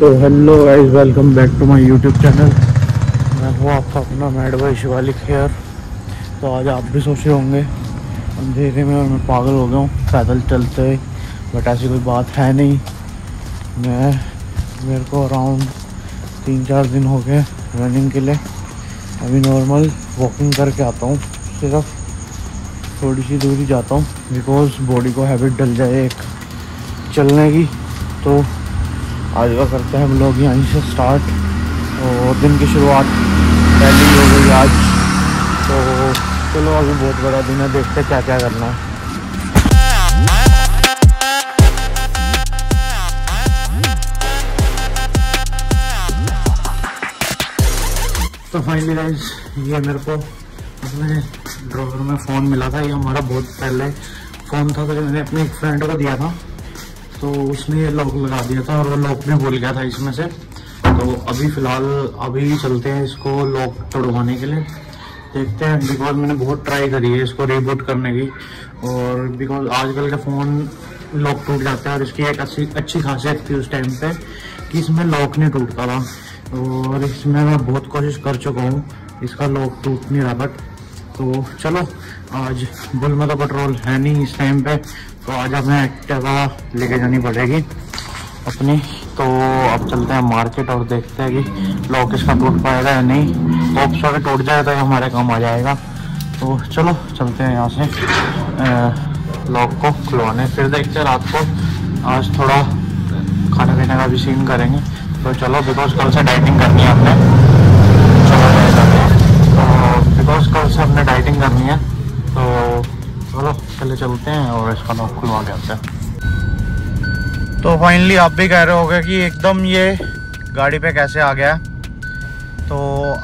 तो hello guys welcome back to my YouTube channel मैं हूँ आपका अपना मैड भाई शिवालिक हेयर तो आज आप भी सोचे होंगे, अंधेरे में और मैं पागल हो गया हूँ, पैदल चलते बट ऐसी कोई बात है नहीं। मैं, मेरे को अराउंड तीन चार दिन हो गए रनिंग के लिए। अभी नॉर्मल वॉकिंग करके आता हूँ, सिर्फ़ थोड़ी सी दूरी जाता हूँ बिकॉज़ बॉडी को हैबिट डल जाए एक चलने की तो आज का करते हैं हम लोग यहीं से स्टार्ट और दिन की शुरुआत पहली हो गई आज। तो चलो, अभी बहुत बड़ा दिन है, देखते क्या क्या करना है। तो फाइनली गाइस ये मेरे को अपने ड्रॉवर में फ़ोन मिला था। ये हमारा बहुत पहले फ़ोन था तो मैंने अपने एक फ्रेंड को दिया था तो उसने लॉक लगा दिया था और वो लॉक भी भूल गया था इसमें से। तो अभी फ़िलहाल, अभी चलते हैं इसको लॉक तोड़वाने के लिए। देखते हैं बिकॉज़ मैंने बहुत ट्राई करी है इसको रिबूट करने की। और बिकॉज़ आजकल के फ़ोन लॉक टूट जाता है और इसकी एक अच्छी अच्छी खासियत थी उस टाइम पे कि इसमें लॉक नहीं टूटता था। और इसमें मैं बहुत कोशिश कर चुका हूँ, इसका लॉक टूट नहीं रहा बट तो चलो, आज बुल पेट्रोल है नहीं इस टाइम पे। तो आज हमें एक्टिवा लेके जानी पड़ेगी अपनी। तो अब चलते हैं मार्केट और देखते हैं कि लॉक इसका टूट पाएगा या नहीं। होप्स तो अगर टूट जाए तो हमारे काम आ जाएगा। तो चलो, चलते हैं यहाँ से लॉक को खुलवाने। फिर देखते हैं रात को। आज थोड़ा खाने पीने का भी सीन करेंगे। तो चलो बिकॉज़ कल से डाइटिंग करनी है हमने। चलो तो बिकॉज़ कल से हमने डाइटिंग करनी है तो चलो चले चलते हैं और इसका लॉक खुलवा के आते हैं। तो फाइनली आप भी कह रहे होगे कि एकदम ये गाड़ी पे कैसे आ गया। तो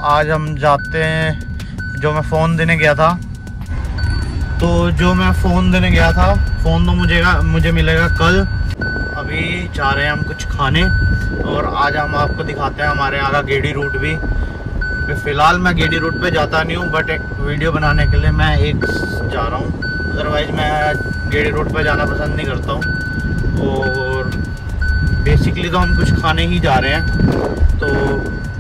आज हम जाते हैं, जो मैं फ़ोन देने गया था। तो जो मैं फ़ोन देने गया था फ़ोन तो मुझे मुझे मिलेगा कल। अभी जा रहे हैं हम कुछ खाने और आज हम आपको दिखाते हैं हमारे यहाँ का गेडी रूट भी। फ़िलहाल मैं गेडी रूट पे जाता नहीं हूँ बट एक वीडियो बनाने के लिए मैं एक जा रहा हूँ। अदरवाइज़ मैं गेड़ी रोड पर जाना पसंद नहीं करता हूँ। और बेसिकली तो हम कुछ खाने ही जा रहे हैं। तो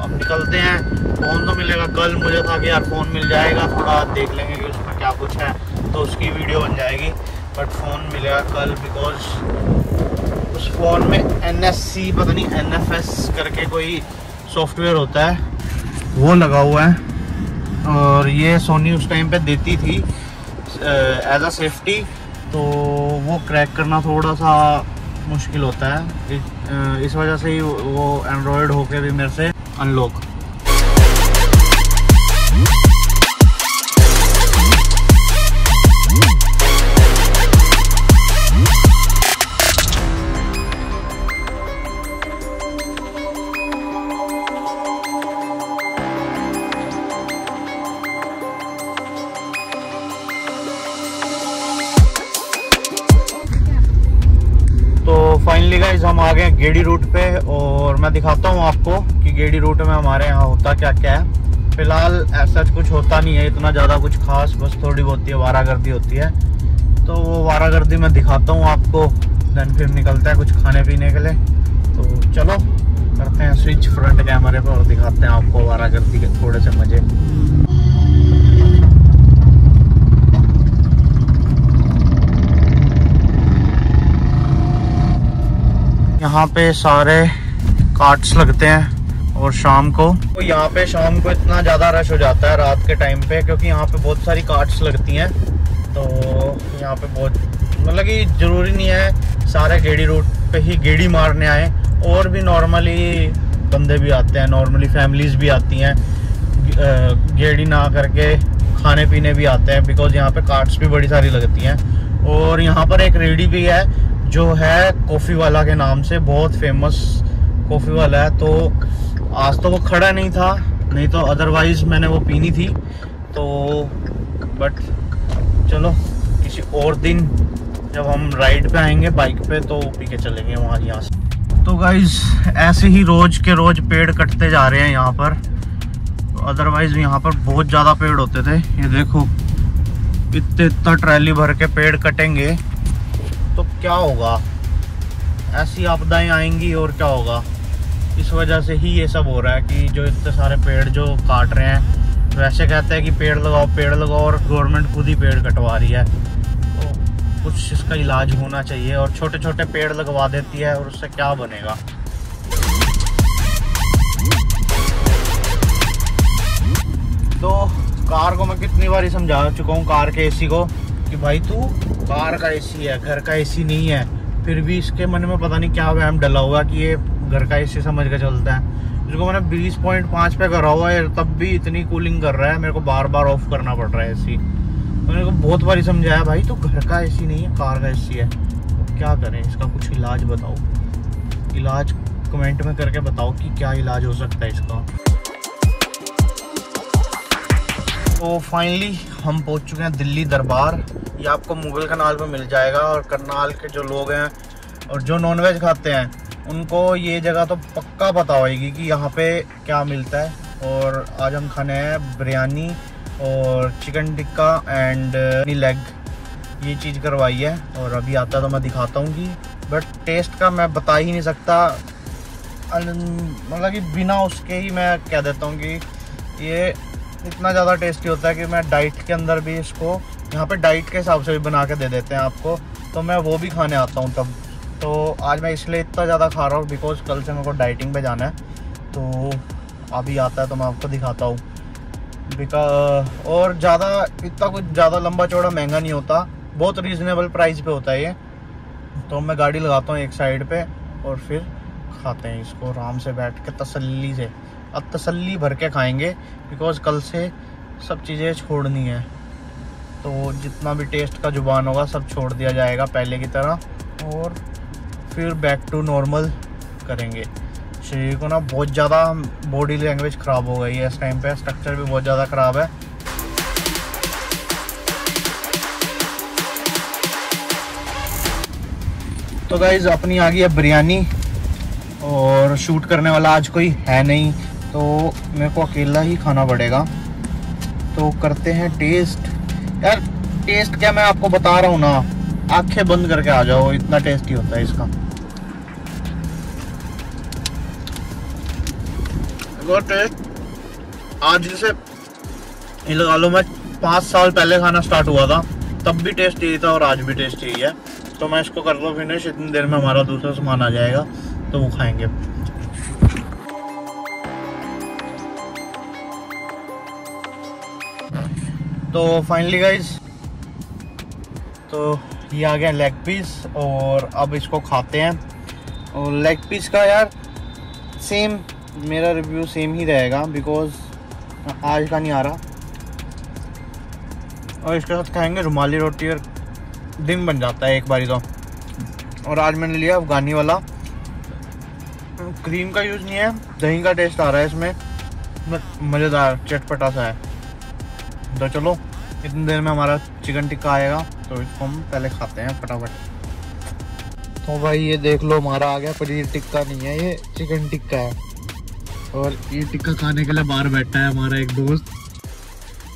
अब निकलते हैं। फ़ोन तो मिलेगा कल। मुझे था कि यार फ़ोन मिल जाएगा। थोड़ा देख लेंगे कि उसमें क्या कुछ है। तो उसकी वीडियो बन जाएगी। बट फ़ोन मिलेगा कल बिकॉज़ उस फ़ोन में एनएससी पता नहीं एनएफएस करके कोई सॉफ्टवेयर होता है। वो लगा हुआ है। और ये सोनी उस टाइम पे देती थी। एज अ सेफ्टी तो वो क्रैक करना थोड़ा सा मुश्किल होता है। इस वजह से ही वो एंड्रॉयड होके भी मेरे से अनलॉक फाइनली गाइज़ हम आ गए गेड़ी रूट पे और मैं दिखाता हूँ आपको कि गेड़ी रूट में हमारे यहाँ होता क्या क्या है। फ़िलहाल ऐसा कुछ होता नहीं है, इतना ज़्यादा कुछ खास, बस थोड़ी बहुत ही वारागर्दी होती है। तो वो वारागर्दी मैं दिखाता हूँ आपको देन फिर निकलता है कुछ खाने पीने के लिए। तो चलो, करते हैं स्विच फ्रंट कैमरे पर और दिखाते हैं आपको वारागर्दी के थोड़े से मज़े। यहाँ पे सारे कार्ट्स लगते हैं और शाम को। तो यहाँ पे शाम को इतना ज़्यादा रश हो जाता है रात के टाइम पे, क्योंकि यहाँ पे बहुत सारी कार्ट्स लगती हैं। तो यहाँ पे बहुत मतलब कि ज़रूरी नहीं है सारे गेड़ी रूट पे ही गेड़ी मारने आए। और भी नॉर्मली बंदे भी आते हैं नॉर्मली फैमिलीज़ भी आती हैं। गेड़ी ना करके खाने पीने भी आते हैं बिकॉज़ यहाँ पे कार्ट्स भी बड़ी सारी लगती हैं। और यहाँ पर एक रेडी भी है जो है कॉफ़ी वाला के नाम से बहुत फ़ेमस कॉफ़ी वाला है। तो आज तो वो खड़ा नहीं था, नहीं तो अदरवाइज़ मैंने वो पीनी थी। तो बट चलो, किसी और दिन जब हम राइड पे आएँगे बाइक पे तो पी के चलेंगे वहाँ यहाँ से। तो गाइज़ ऐसे ही रोज़ के रोज़ पेड़ कटते जा रहे हैं यहाँ पर। तो अदरवाइज़ यहाँ पर बहुत ज़्यादा पेड़ होते थे। ये देखो इतने इतना ट्रैली भर के पेड़ कटेंगे। क्या होगा? ऐसी आपदाएँ आएँगी और क्या होगा? इस वजह से ही ये सब हो रहा है कि जो इतने सारे पेड़ जो काट रहे हैं वैसे कहते हैं कि पेड़ लगाओ पेड़ लगाओ और गवर्नमेंट खुद ही पेड़ कटवा रही है। तो कुछ इसका इलाज होना चाहिए और छोटे छोटे पेड़ लगवा देती है और उससे क्या बनेगा? तो कार को मैं कितनी बार समझा चुका हूँ, कार के एसी को। कि भाई तू कार का एसी है, घर का एसी नहीं है। फिर भी इसके मन में पता नहीं क्या वहम डला हुआ कि ये घर का एसी समझ के चलता है। जिसको मैंने बीस पॉइंट पाँच पे करा हुआ है, तब भी इतनी कूलिंग कर रहा है, मेरे को बार बार ऑफ़ करना पड़ रहा है एसी मैंने को बहुत बार समझाया, भाई तो घर का एसी नहीं है, कार का एसी है। तो क्या करें, इसका कुछ इलाज बताओ। इलाज कमेंट में करके बताओ कि क्या इलाज हो सकता है इसका। तो फाइनली हम पहुँच चुके हैं दिल्ली दरबार। ये आपको मुगल कनाल पे मिल जाएगा और करनाल के जो लोग हैं और जो नॉनवेज खाते हैं, उनको ये जगह तो पक्का पता होगी कि यहाँ पे क्या मिलता है। और आज हम खाने हैं बिरयानी और चिकन टिक्का एंड लेग ये चीज़ करवाई है और अभी आता तो मैं दिखाता हूँ कि बट टेस्ट का मैं बता ही नहीं सकता। मतलब कि बिना उसके ही मैं कह देता हूँ कि ये इतना ज़्यादा टेस्टी होता है कि मैं डाइट के अंदर भी इसको यहाँ पे डाइट के हिसाब से भी बना के दे देते हैं आपको तो मैं वो भी खाने आता हूँ तब। तो आज मैं इसलिए इतना ज़्यादा खा रहा हूँ बिकॉज़ कल से मेरे को डाइटिंग पे जाना है। तो अभी आता है तो मैं आपको दिखाता हूँ। बिका और ज़्यादा, इतना कुछ ज़्यादा लंबा चौड़ा महँगा नहीं होता। बहुत रीज़नेबल प्राइस पे होता है ये। तो मैं गाड़ी लगाता हूँ एक साइड पे और फिर खाते हैं इसको आराम से बैठ के तसल्ली से। अब तसल्ली भर के खाएँगे बिकॉज़ कल से सब चीज़ें छोड़नी है। तो जितना भी टेस्ट का ज़ुबान होगा, सब छोड़ दिया जाएगा पहले की तरह। और फिर बैक टू नॉर्मल करेंगे। शरीर को ना बहुत ज़्यादा बॉडी लैंग्वेज ख़राब हो गई है इस टाइम पे। स्ट्रक्चर भी बहुत ज़्यादा ख़राब है। तो गाइज़ अपनी आ गई है बिरयानी। और शूट करने वाला आज कोई है नहीं। तो मेरे को अकेला ही खाना पड़ेगा। तो करते हैं टेस्ट यार टेस्ट क्या मैं आपको बता रहा हूँ ना, आँखें बंद करके आ जाओ, इतना टेस्टी होता है इसका। टेस्ट आज से लगा लो मैं, पाँच साल पहले खाना स्टार्ट हुआ था, तब भी टेस्ट यही था और आज भी टेस्ट यही है। तो मैं इसको कर दो फिनिश इतनी देर में हमारा दूसरा सामान आ जाएगा तो वो खाएँगे। तो फाइनली गाइज़ तो ये आ गया लेग पीस और अब इसको खाते हैं। और लेग पीस का यार सेम मेरा रिव्यू सेम ही रहेगा बिकॉज़ आज का नहीं आ रहा। और इसके साथ खाएँगे रुमाली रोटी और दिन बन जाता है एक बारी तो। और आज मैंने लिया अफगानी वाला। क्रीम का यूज़ नहीं है, दही का टेस्ट आ रहा है इसमें। मज़ेदार, चटपटा सा है। तो चलो इतनी देर में हमारा चिकन टिक्का आएगा? तो इसको हम पहले खाते हैं फटाफट। तो भाई ये देख लो, हमारा आ गया पनीर टिक्का नहीं है, ये चिकन टिक्का है। और ये टिक्का खाने के लिए बाहर बैठा है हमारा एक दोस्त।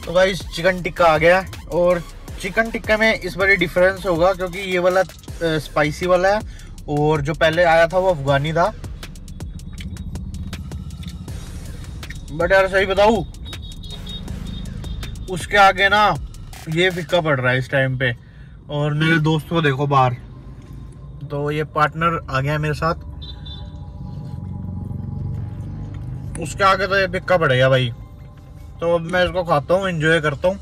तो भाई चिकन टिक्का आ गया और चिकन टिक्का में इस बार डिफरेंस होगा, क्योंकि ये वाला स्पाइसी वाला है, और जो पहले आया था वो अफगानी था। बट यार सही बताऊ उसके आगे ना ये फिक्का पड़ रहा है इस टाइम पे। और मेरे दोस्त को देखो बाहर। तो ये पार्टनर आ गया मेरे साथ। उसके आगे तो ये फिक्का पड़ेगा भाई। तो अब मैं इसको खाता हूँ इंजॉय करता हूँ।